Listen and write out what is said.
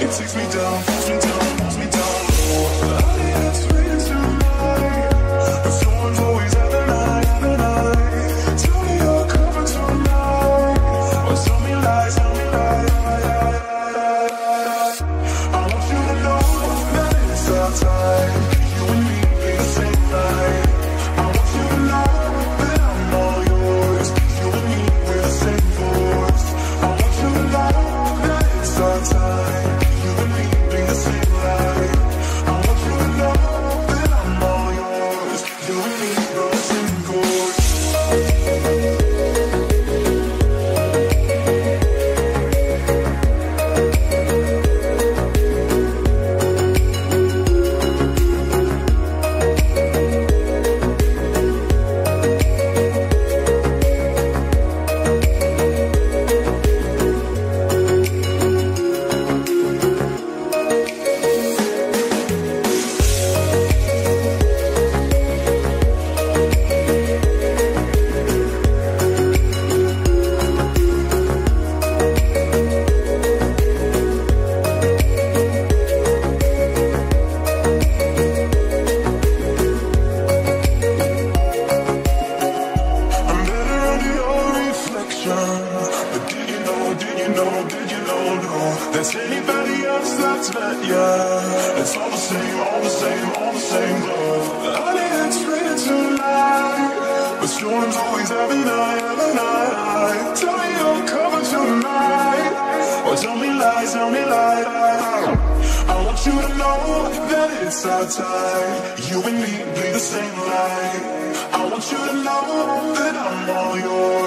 It takes me down, pulls me down, It's all the same, all the same, all the same, love. I didn't expect tonight. But storms always have a night, a night. Tell me you're coming tonight. Or tell me lies, tell me lies. I want you to know that it's our time. You and me bleed the same light. I want you to know that I'm all yours.